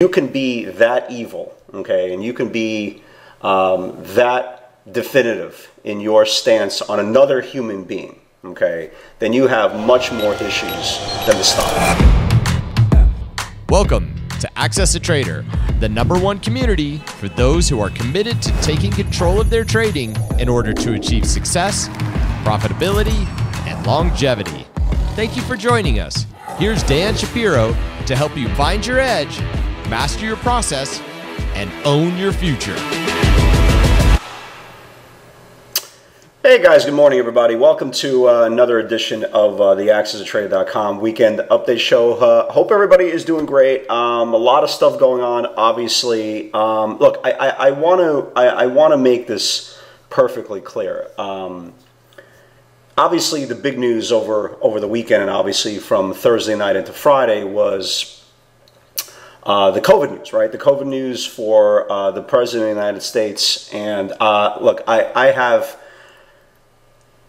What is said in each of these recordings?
you can be that evil, okay, and you can be um, that definitive in your stance on another human being, okay, then you have much more issues than the stock. Welcome to Access a Trader, the number one community for those who are committed to taking control of their trading in order to achieve success, profitability, and longevity. Thank you for joining us. Here's Dan Shapiro to help you find your edge master your process, and own your future. Hey guys, good morning everybody. Welcome to uh, another edition of uh, the AccessATrader.com weekend update show. Uh, hope everybody is doing great. Um, a lot of stuff going on, obviously. Um, look, I want to I, I want to make this perfectly clear. Um, obviously, the big news over over the weekend, and obviously from Thursday night into Friday, was uh, the COVID news, right? The COVID news for uh, the President of the United States. And uh, look, I, I have,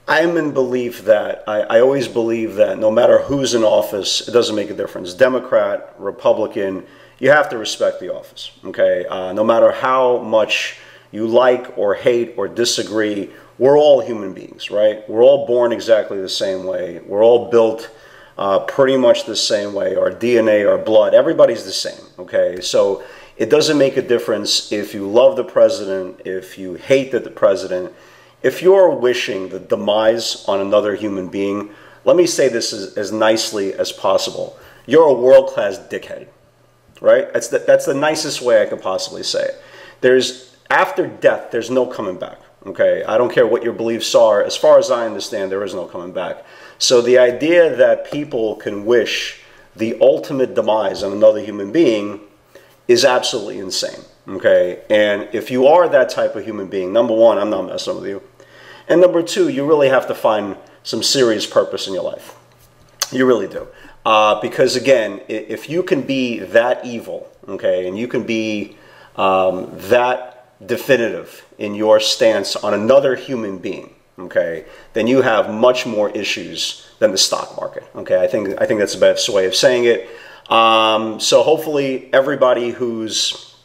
I am in belief that, I, I always believe that no matter who's in office, it doesn't make a difference. Democrat, Republican, you have to respect the office, okay? Uh, no matter how much you like or hate or disagree, we're all human beings, right? We're all born exactly the same way. We're all built uh, pretty much the same way. Our DNA, our blood, everybody's the same. Okay, so it doesn't make a difference if you love the president, if you hate the president, if you're wishing the demise on another human being. Let me say this as, as nicely as possible. You're a world class dickhead, right? That's the, that's the nicest way I could possibly say it. There's after death, there's no coming back. Okay, I don't care what your beliefs are. As far as I understand, there is no coming back. So the idea that people can wish the ultimate demise on another human being is absolutely insane. Okay, and if you are that type of human being, number one, I'm not messing with you, and number two, you really have to find some serious purpose in your life. You really do. Uh, because again, if you can be that evil, okay, and you can be um, that definitive in your stance on another human being, okay, then you have much more issues than the stock market. Okay, I think I think that's the best way of saying it. Um, so hopefully everybody who's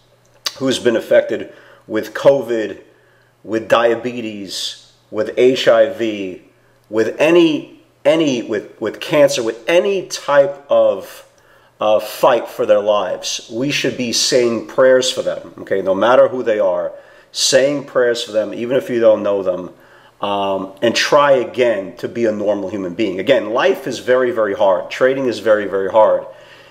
who's been affected with COVID, with diabetes, with HIV, with any any with with cancer, with any type of uh, fight for their lives, we should be saying prayers for them. Okay, no matter who they are, saying prayers for them, even if you don't know them um, and try again to be a normal human being. Again, life is very, very hard. Trading is very, very hard.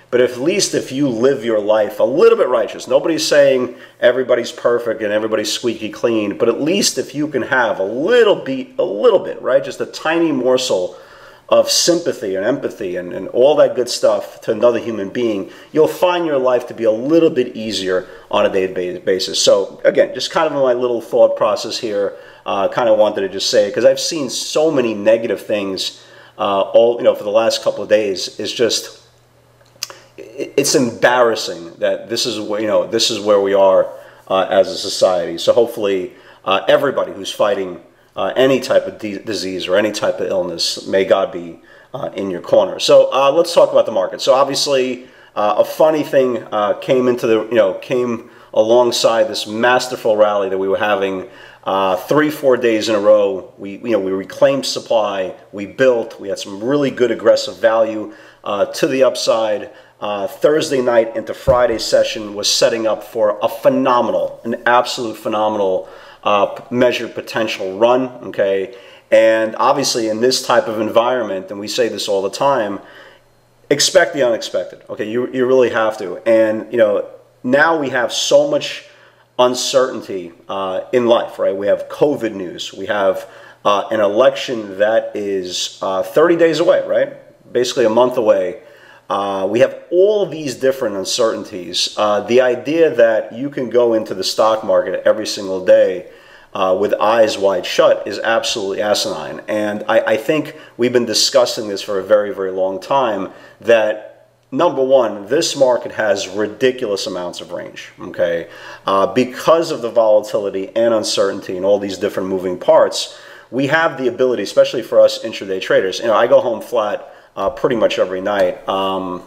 But at least if you live your life a little bit righteous, nobody's saying everybody's perfect and everybody's squeaky clean, but at least if you can have a little bit, a little bit, right, just a tiny morsel of sympathy and empathy and, and all that good stuff to another human being, you'll find your life to be a little bit easier on a day-to-day basis. So again, just kind of my little thought process here uh, kind of wanted to just say because I've seen so many negative things uh, all you know for the last couple of days. It's just it's embarrassing that this is where you know this is where we are uh, as a society. So hopefully, uh, everybody who's fighting uh, any type of disease or any type of illness, may God be uh, in your corner. So let's talk about the market. So obviously, a funny thing came into the you know came alongside this masterful rally that we were having uh, three, four days in a row, we, you know, we reclaimed supply, we built, we had some really good aggressive value uh, to the upside. Uh, Thursday night into Friday session was setting up for a phenomenal, an absolute phenomenal uh, measured potential run, okay? And obviously in this type of environment, and we say this all the time, expect the unexpected, okay? You, you really have to. And, you know, now we have so much uncertainty uh, in life, right? We have COVID news. We have uh, an election that is uh, 30 days away, right? Basically a month away. Uh, we have all these different uncertainties. Uh, the idea that you can go into the stock market every single day uh, with eyes wide shut is absolutely asinine. And I, I think we've been discussing this for a very, very long time that number one, this market has ridiculous amounts of range, okay? Uh, because of the volatility and uncertainty and all these different moving parts, we have the ability, especially for us intraday traders, you know, I go home flat uh, pretty much every night. Um,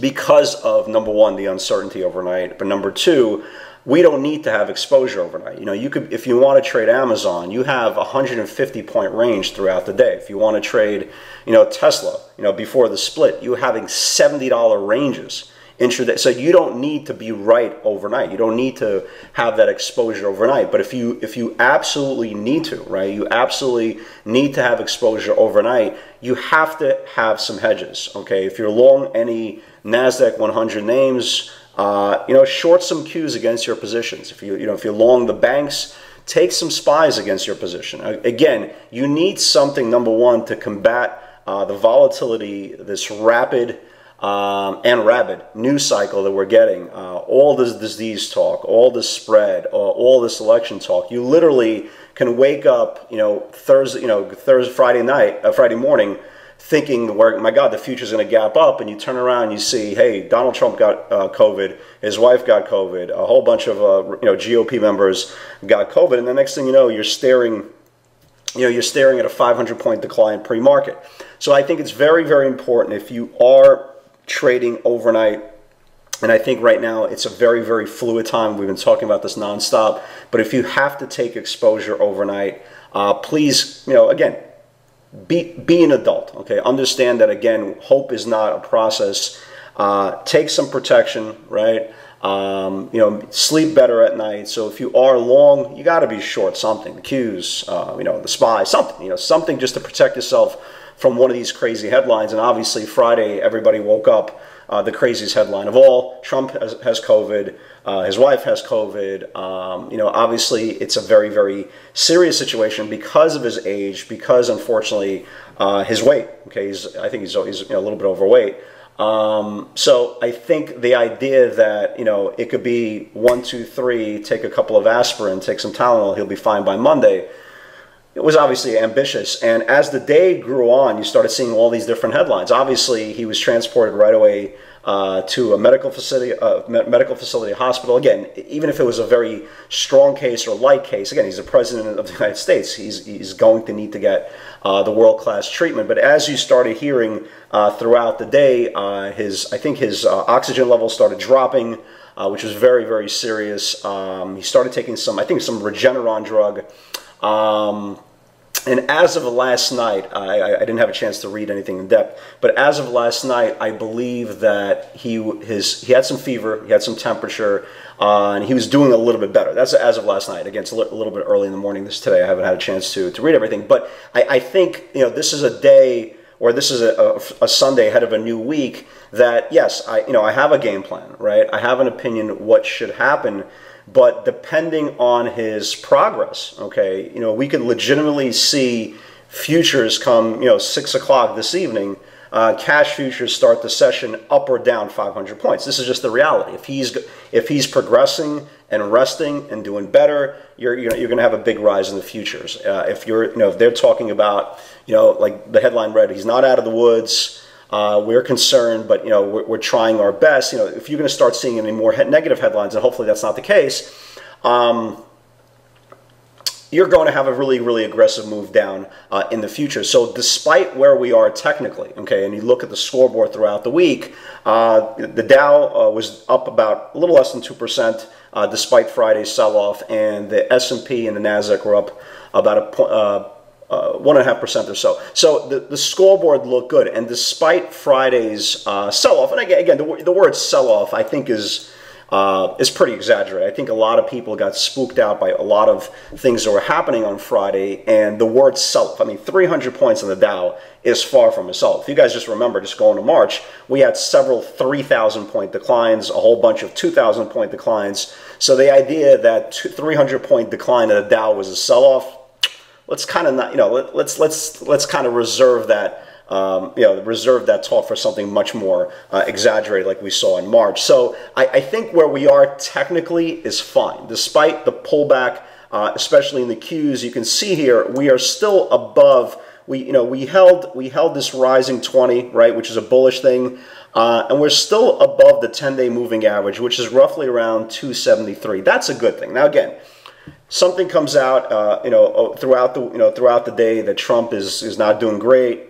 because of number one, the uncertainty overnight, but number two, we don't need to have exposure overnight. You know, you could if you want to trade Amazon, you have a 150 point range throughout the day. If you want to trade, you know, Tesla, you know, before the split, you're having $70 ranges intraday. So you don't need to be right overnight. You don't need to have that exposure overnight. But if you if you absolutely need to, right, you absolutely need to have exposure overnight. You have to have some hedges. Okay, if you're long any Nasdaq 100 names, uh, you know, short some cues against your positions. If you you know if you're long the banks. Take some spies against your position. Again, you need something, number one, to combat uh, the volatility, this rapid um, and rabid news cycle that we're getting, uh, all this disease talk, all this spread, uh, all this election talk, you literally can wake up, you know, Thursday, you know, Thursday, Friday night, uh, Friday morning, thinking, "Where, my God, the future's going to gap up," and you turn around, and you see, hey, Donald Trump got uh, COVID, his wife got COVID, a whole bunch of uh, you know GOP members got COVID, and the next thing you know, you're staring you know, you're staring at a 500 point decline pre-market. So I think it's very, very important if you are trading overnight. And I think right now it's a very, very fluid time. We've been talking about this nonstop. But if you have to take exposure overnight, uh, please, you know, again, be, be an adult, okay? Understand that, again, hope is not a process. Uh, take some protection, right? Um, you know, sleep better at night. So if you are long, you got to be short something, the cues, uh, you know, the spy, something, you know, something just to protect yourself from one of these crazy headlines. And obviously, Friday, everybody woke up. Uh, the craziest headline of all: Trump has, has COVID. Uh, his wife has COVID. Um, you know, obviously, it's a very, very serious situation because of his age, because unfortunately, uh, his weight. Okay, he's I think he's, he's you know, a little bit overweight. Um, so I think the idea that you know it could be one, two, three, take a couple of aspirin, take some Tylenol, he'll be fine by Monday it was obviously ambitious. And as the day grew on, you started seeing all these different headlines. Obviously, he was transported right away uh, to a medical facility, uh, medical facility, hospital. Again, even if it was a very strong case or light case, again, he's the president of the United States. He's, he's going to need to get uh, the world class treatment. But as you started hearing uh, throughout the day, uh, his I think his uh, oxygen levels started dropping. which was very, very serious. Um, he started taking some, I think, some Regeneron drug. Um, and as of last night, I, I, didn't have a chance to read anything in depth, but as of last night, I believe that he his he had some fever, he had some temperature, uh, and he was doing a little bit better. That's as of last night. Again, it's a little bit early in the morning. This today, I haven't had a chance to to read everything, but I, I think you know this is a day or this is a, a, a, Sunday ahead of a new week. That yes, I you know I have a game plan, right? I have an opinion what should happen but depending on his progress, okay, you know, we could legitimately see futures come, you know, six o'clock this evening. Uh, cash futures start the session up or down 500 points. This is just the reality. If he's if he's progressing and resting and doing better, you're you know, you're going to have a big rise in the futures. Uh, if you're you know if they're talking about you know like the headline read, he's not out of the woods. Uh, we're concerned, but you know we're, we're, trying our best. You know, if you're going to start seeing any more negative headlines, and hopefully that's not the case, um, you're going to have a really, really aggressive move down uh, in the future. So, despite where we are technically, okay, and you look at the scoreboard throughout the week, uh, the Dow uh, was up about a little less than two percent, uh, despite Friday's sell-off, and the S&P and the Nasdaq were up about a point uh, one and a half percent or so. So the, the scoreboard looked good, and despite Friday's uh, sell-off, and again, again the, the word sell-off I think is uh, is pretty exaggerated. I think a lot of people got spooked out by a lot of things that were happening on Friday, and the word sell-off. I mean, 300 points in the Dow is far from a sell-off. You guys just remember, just going to March, we had several 3,000 point declines, a whole bunch of 2,000 point declines. So the idea that 300 point decline in the Dow was a sell-off let's kind of not, you know, let, let's let's let's kind of reserve that. Um, you know, reserve that talk for something much more uh, exaggerated, like we saw in March. So I, I, think where we are technically is fine, despite the pullback, uh, especially in the cues. You can see here we are still above. We you know we held we held this rising 20 right, which is a bullish thing. Uh, and we're still above the 10-day moving average, which is roughly around 273. That's a good thing. Now, again, something comes out, uh, you know, oh, throughout the you know throughout the day that Trump is is not doing great.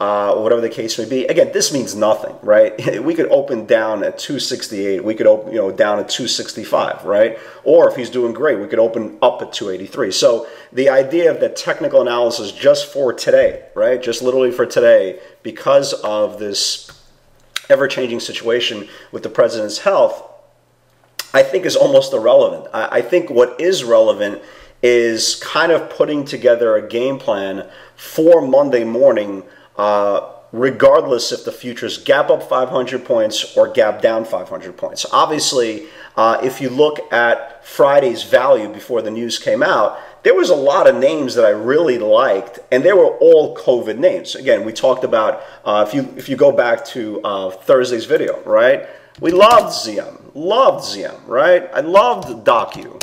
uh, whatever the case may be. Again, this means nothing, right? We could open down at 268. We could open, you know, down at 265, right? Or if he's doing great, we could open up at 283. So the idea of the technical analysis just for today, right? Just literally for today, because of this ever-changing situation with the president's health, I think is almost irrelevant. I, I think what is relevant is kind of putting together a game plan for Monday morning, uh, regardless if the futures gap up 500 points or gap down 500 points. Obviously, uh, if you look at Friday's value before the news came out, there was a lot of names that I really liked, and they were all COVID names. Again, we talked about uh, if you if you go back to uh, Thursday's video, right? We loved ZM, loved ZM, right? I loved Docu,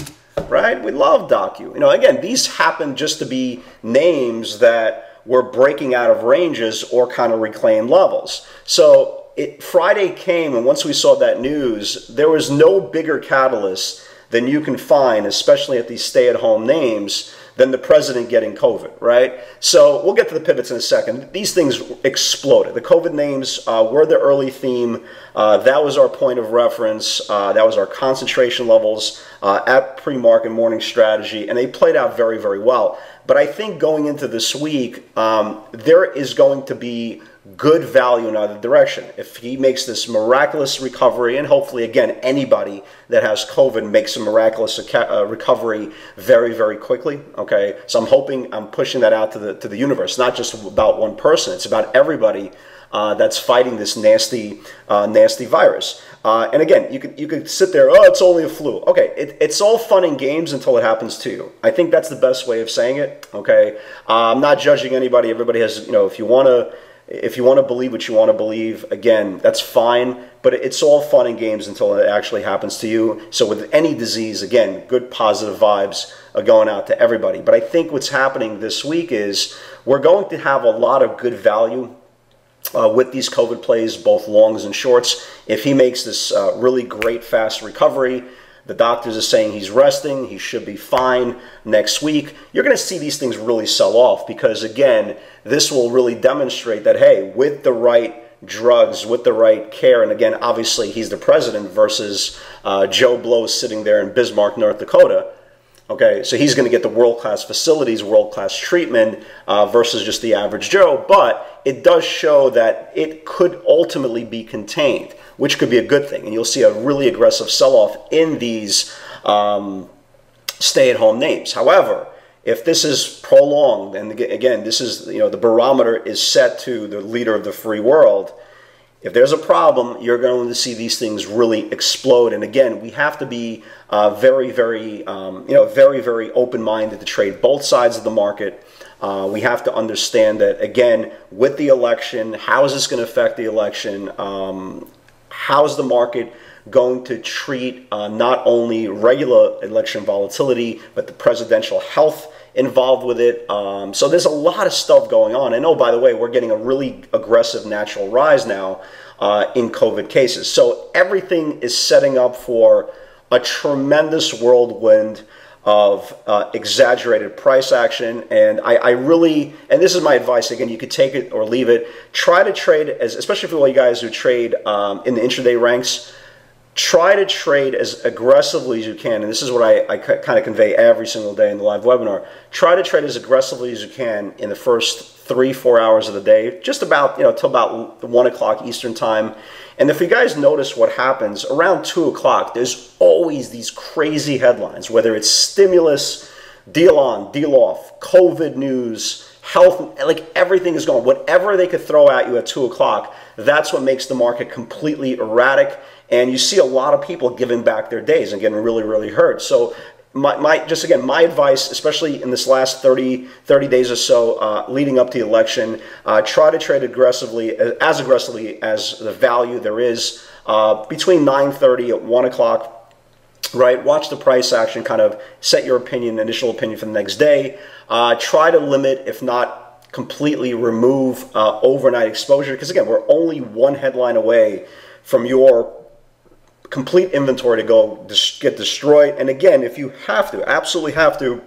right? We loved Docu. You know, again, these happen just to be names that were breaking out of ranges or kind of reclaimed levels. So it, Friday came, and once we saw that news, there was no bigger catalyst than you can find, especially at these stay-at-home names, than the president getting COVID, right? So we'll get to the pivots in a second. These things exploded. The COVID names uh, were the early theme. Uh, that was our point of reference. Uh, that was our concentration levels uh, at pre-market morning strategy, and they played out very, very well. But I think going into this week, um, there is going to be good value in either direction. If he makes this miraculous recovery, and hopefully, again, anybody that has COVID makes a miraculous uh, recovery very, very quickly. Okay, so I'm hoping I'm pushing that out to the to the universe, not just about one person. It's about everybody uh, that's fighting this nasty, uh, nasty virus. Uh, and again, you could you could sit there. Oh, it's only a flu. Okay, it, it's all fun and games until it happens to you. I think that's the best way of saying it. Okay, uh, I'm not judging anybody. Everybody has you know if you want to if you want to believe what you want to believe, again, that's fine, but it's all fun and games until it actually happens to you. So, with any disease, again, good positive vibes are going out to everybody. But I think what's happening this week is we're going to have a lot of good value uh, with these COVID plays, both longs and shorts. If he makes this uh, really great, fast recovery, the doctors are saying he's resting, he should be fine next week. You're going to see these things really sell off because, again, this will really demonstrate that, hey, with the right drugs, with the right care, and again, obviously, he's the president versus uh, Joe Blow sitting there in Bismarck, North Dakota. Okay, so he's going to get the world class facilities, world class treatment uh, versus just the average Joe, but it does show that it could ultimately be contained which could be a good thing. And you'll see a really aggressive sell-off in these um, stay-at-home names. However, if this is prolonged, and again, this is, you know, the barometer is set to the leader of the free world, if there's a problem, you're going to see these things really explode. And again, we have to be uh, very, very, um, you know, very, very open-minded to trade both sides of the market. Uh, we have to understand that, again, with the election, how is this going to affect the election? Um, how's the market going to treat uh, not only regular election volatility, but the presidential health involved with it. Um, so there's a lot of stuff going on. And oh, by the way, we're getting a really aggressive natural rise now uh, in COVID cases. So everything is setting up for a tremendous whirlwind of uh, exaggerated price action. And I, I, really, and this is my advice again, you could take it or leave it. Try to trade, as, especially for all you guys who trade um, in the intraday ranks, try to trade as aggressively as you can. And this is what I, I kind of convey every single day in the live webinar. Try to trade as aggressively as you can in the first three, four hours of the day, just about, you know, till about one o'clock Eastern time. And if you guys notice what happens around 2 o'clock, there's always these crazy headlines, whether it's stimulus, deal on, deal off, COVID news, health, like everything is going. Whatever they could throw at you at 2 o'clock, that's what makes the market completely erratic. And you see a lot of people giving back their days and getting really, really hurt. So my, my, just again my advice especially in this last 30 30 days or so uh, leading up to the election uh, try to trade aggressively as aggressively as the value there is uh, between 9.30 at 1 o'clock right? Watch the price action kind of set your opinion initial opinion for the next day. Uh, try to limit if not completely remove uh, overnight exposure. Because again we're only one headline away from your complete inventory to go get destroyed. And again, if you have to, absolutely have to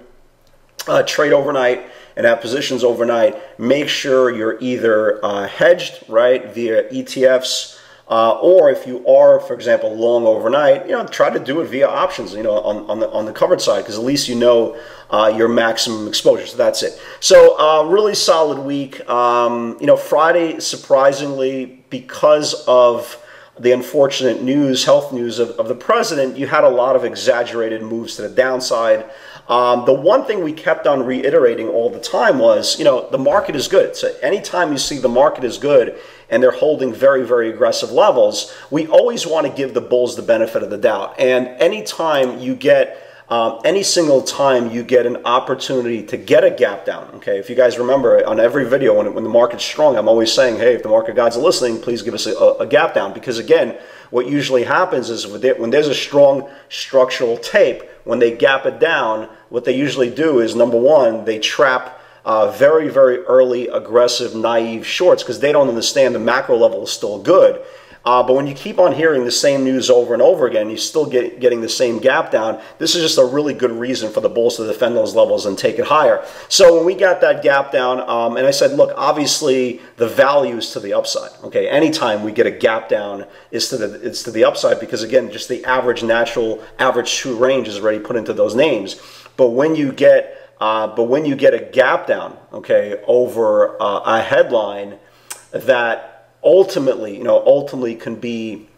uh, trade overnight and have positions overnight, make sure you're either uh, hedged, right, via ETFs, uh, or if you are, for example, long overnight, you know, try to do it via options, you know, on, on the on the covered side, because at least you know uh, your maximum exposure. So that's it. So uh, really solid week. Um, you know, Friday, surprisingly, because of the unfortunate news, health news of, of the president, you had a lot of exaggerated moves to the downside. Um, the one thing we kept on reiterating all the time was, you know, the market is good. So anytime you see the market is good and they're holding very, very aggressive levels, we always want to give the bulls the benefit of the doubt. And anytime you get um, any single time you get an opportunity to get a gap down. Okay, if you guys remember on every video when, when the market's strong, I'm always saying, hey, if the market gods are listening, please give us a, a gap down because again, what usually happens is when there's a strong structural tape, when they gap it down, what they usually do is number one, they trap uh, very, very early, aggressive, naive shorts because they don't understand the macro level is still good. Uh, but when you keep on hearing the same news over and over again, you still get getting the same gap down. This is just a really good reason for the bulls to defend those levels and take it higher. So when we got that gap down, um, and I said, look, obviously the value is to the upside. Okay, anytime we get a gap down, is to the it's to the upside because again, just the average natural average true range is already put into those names. But when you get uh, but when you get a gap down, okay, over uh, a headline that ultimately, you know, ultimately can be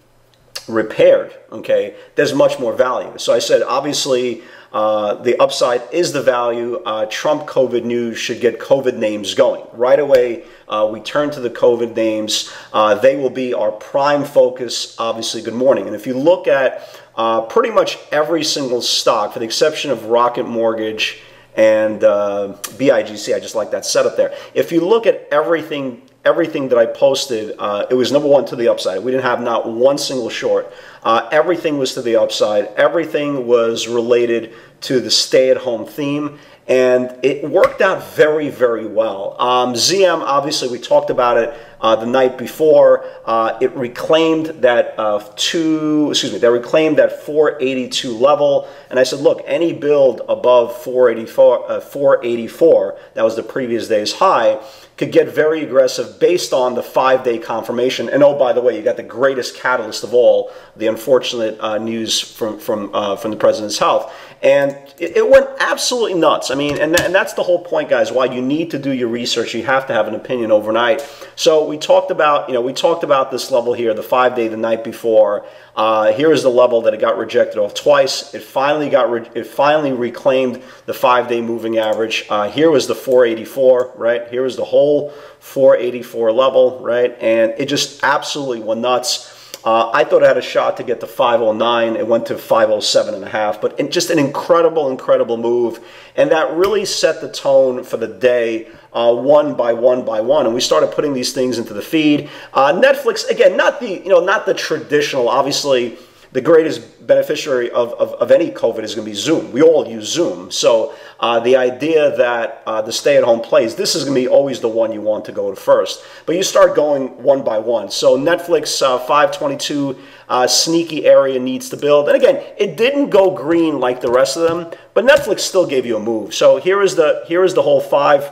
repaired, okay, there's much more value. So I said, obviously, uh, the upside is the value. Uh, Trump COVID news should get COVID names going. Right away, uh, we turn to the COVID names. Uh, they will be our prime focus, obviously, good morning. And if you look at uh, pretty much every single stock, for the exception of Rocket Mortgage and uh, BIGC, I just like that setup there. If you look at everything everything that I posted, uh, it was number one to the upside. We didn't have not one single short. Uh, everything was to the upside. Everything was related to the stay-at-home theme, and it worked out very, very well. Um, ZM, obviously, we talked about it uh, the night before. Uh, it reclaimed that uh, two, excuse me, they reclaimed that 482 level, and I said, look, any build above 484, uh, 484, that was the previous day's high, could get very aggressive based on the five-day confirmation. And oh, by the way, you got the greatest catalyst of all, the unfortunate uh, news from from uh, from the president's health, and it, it went absolutely nuts. I mean, and, and that's the whole point, guys. Why you need to do your research. You have to have an opinion overnight. So we talked about, you know, we talked about this level here, the five-day, the night before. Uh, here is the level that it got rejected off twice. It finally got it finally reclaimed the five-day moving average. Uh, here was the 484, right? Here was the whole 484 level, right? And it just absolutely went nuts. Uh, I thought it had a shot to get to 509. It went to 507 and a half, but in, just an incredible, incredible move. And that really set the tone for the day, uh, one by one by one. And we started putting these things into the feed. Uh, Netflix, again, not the, you know, not the traditional, obviously, the greatest beneficiary of, of, of any COVID is going to be Zoom. We all use Zoom. So uh, the idea that uh, the stay-at-home plays, this is going to be always the one you want to go to first. But you start going one by one. So Netflix uh, 522 uh, sneaky area needs to build. And again, it didn't go green like the rest of them, but Netflix still gave you a move. So here is the here is the whole five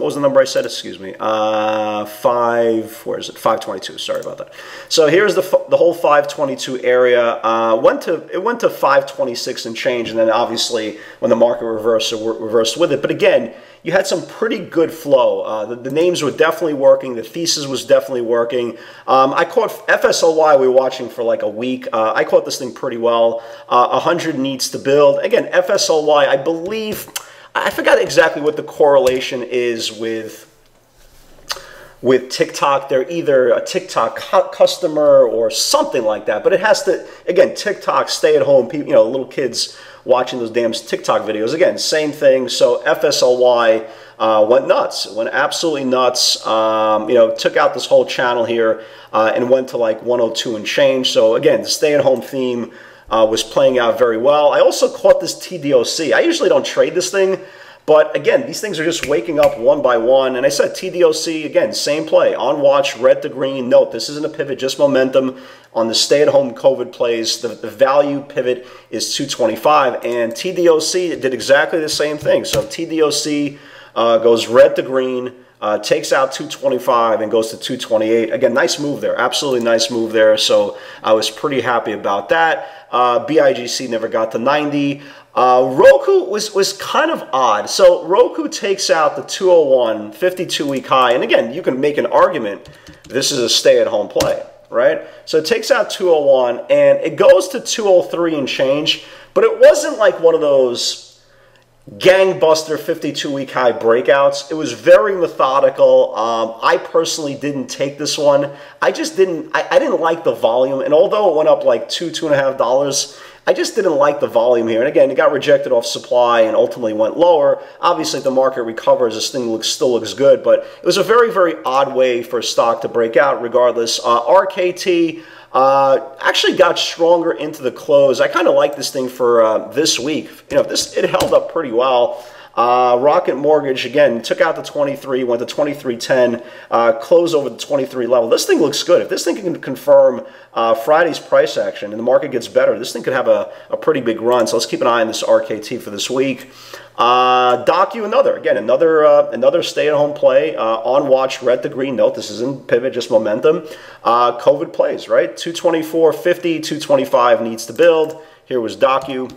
what was the number I said? Excuse me. Uh, five, where is it? 522. Sorry about that. So here's the the whole 522 area. Uh, went to it went to 526 and change, and then obviously when the market reversed, it reversed with it. But again, you had some pretty good flow. Uh, the, the, names were definitely working. The thesis was definitely working. Um, I caught FSLY. We were watching for like a week. Uh, I caught this thing pretty well. Uh, 100 needs to build. Again, FSLY. I believe. I forgot exactly what the correlation is with with TikTok. They're either a TikTok customer or something like that. But it has to again, TikTok, stay at home people, you know, little kids watching those damn TikTok videos. Again, same thing. So FSLY uh, went nuts, went absolutely nuts. Um, you know, took out this whole channel here uh, and went to like 102 and change. So again, the stay at home theme uh, was playing out very well. I also caught this TDOC. I usually don't trade this thing, but again, these things are just waking up one by one. And I said TDOC, again, same play. On watch, red to green. Note, this isn't a pivot, just momentum. On the stay-at-home COVID plays, the, the value pivot is 225. And TDOC did exactly the same thing. So TDOC uh, goes red to green, uh, takes out 225 and goes to 228. Again, nice move there. Absolutely nice move there. So I was pretty happy about that. Uh, BIGC never got to 90. Uh, Roku was, was kind of odd. So Roku takes out the 201, 52 week high. And again, you can make an argument this is a stay at home play, right? So it takes out 201 and it goes to 203 and change. But it wasn't like one of those gangbuster 52 week high breakouts. It was very methodical. Um, I personally didn't take this one. I just didn't. I, I, didn't like the volume, and although it went up like two two and a half dollars. I just didn't like the volume here. And again, it got rejected off supply and ultimately went lower. Obviously, the market recovers, this thing looks still looks good. But it was a very, very odd way for a stock to break out regardless. Uh, RKT, uh, actually got stronger into the close. I kind of like this thing for uh, this week. You know, this it held up pretty well. Uh, Rocket Mortgage, again, took out the 23, went to 23.10, uh, close over the 23 level. This thing looks good. If this thing can confirm uh, Friday's price action and the market gets better, this thing could have a, a pretty big run. So let's keep an eye on this RKT for this week. Uh, Docu, another, again, another uh, another stay-at-home play. Uh, on watch, red to green note. This isn't pivot, just momentum. Uh, COVID plays, right? 224.50, 225 needs to build. Here was Docu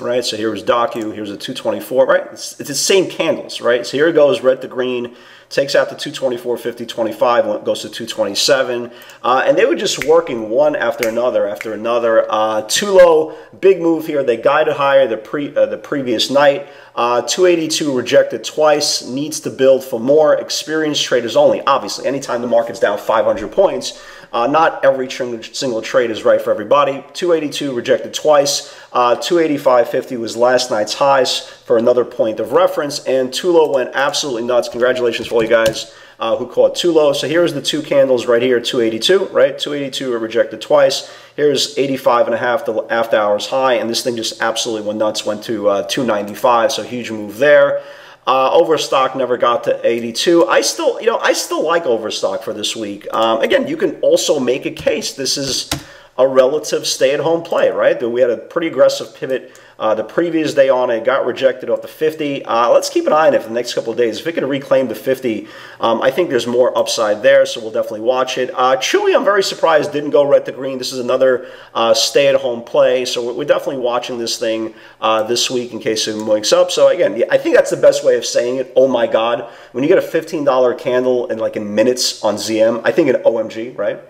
right? So here was Docu, here's a 224, right? It's, it's the same candles, right? So here it goes, red to green, takes out the 224, 50, 25, goes to 227. Uh, and they were just working one after another after another. Uh, low, big move here. They guided higher the, pre, uh, the previous night. Uh, 282 rejected twice, needs to build for more. Experienced traders only. Obviously, anytime the market's down 500 points, uh, not every single trade is right for everybody. 282 rejected twice. Uh, 285.50 was last night's highs for another point of reference. And Twilio went absolutely nuts. Congratulations for all you guys uh, who caught Twilio. So here's the two candles right here, 282, right? 282 are rejected twice. Here's 85 and a half the after hours high. And this thing just absolutely went nuts, went to uh, 295. So huge move there. Uh, Overstock never got to 82. I still, you know, I still like Overstock for this week. Um, again, you can also make a case. This is a relative stay-at-home play, right? We had a pretty aggressive pivot uh, the previous day on it got rejected off the 50. Uh, let's keep an eye on it for the next couple of days. If it can reclaim the 50, um, I think there's more upside there, so we'll definitely watch it. Uh, Chewy, I'm very surprised, didn't go red to green. This is another uh, stay-at-home play, so we're definitely watching this thing uh, this week in case it wakes up. So again, I think that's the best way of saying it. Oh my God, when you get a $15 candle in like in minutes on ZM, I think an OMG, right?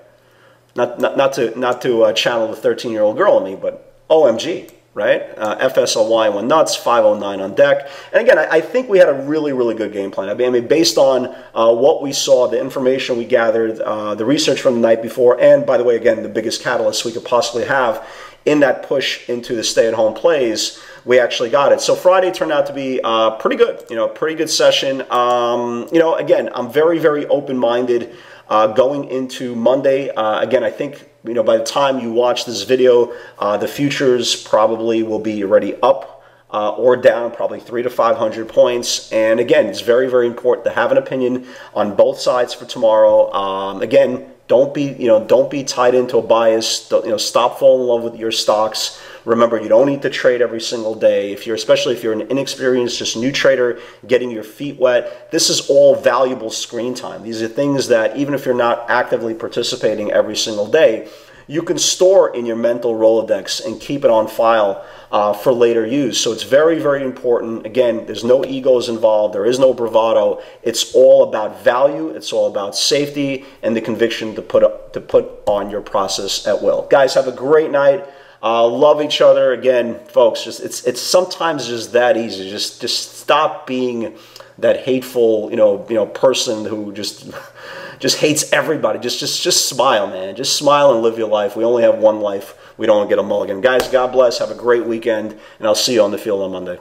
Not, not, not to not to uh, channel the 13 year old girl in me, but OMG, right? Uh, FSLY went nuts, 509 on deck. And again, I, I, think we had a really, really good game plan. I mean, I mean based on uh, what we saw, the information we gathered, uh, the research from the night before, and by the way, again, the biggest catalyst we could possibly have in that push into the stay-at-home plays, we actually got it. So Friday turned out to be uh, pretty good, you know, pretty good session. Um, you know, again, I'm very, very open-minded uh, going into Monday. Uh, again, I think you know, by the time you watch this video, uh, the futures probably will be already up uh, or down, probably three to 500 points. And again, it's very, very important to have an opinion on both sides for tomorrow. Um, again, don't be, you know, don't be tied into a bias. Don't, you know, stop falling in love with your stocks. Remember, you don't need to trade every single day. If you're, especially if you're an inexperienced, just new trader, getting your feet wet, this is all valuable screen time. These are things that even if you're not actively participating every single day, you can store in your mental Rolodex and keep it on file uh, for later use. So it's very, very important. Again, there's no egos involved. There is no bravado. It's all about value. It's all about safety and the conviction to put to put on your process at will. Guys, have a great night. Uh, love each other. Again, folks, just it's it's sometimes just that easy. Just just stop being that hateful, you know, you know, person who just just hates everybody. Just just just smile, man. Just smile and live your life. We only have one life. We don't get a mulligan. Guys, God bless. Have a great weekend, and I'll see you on the field on Monday.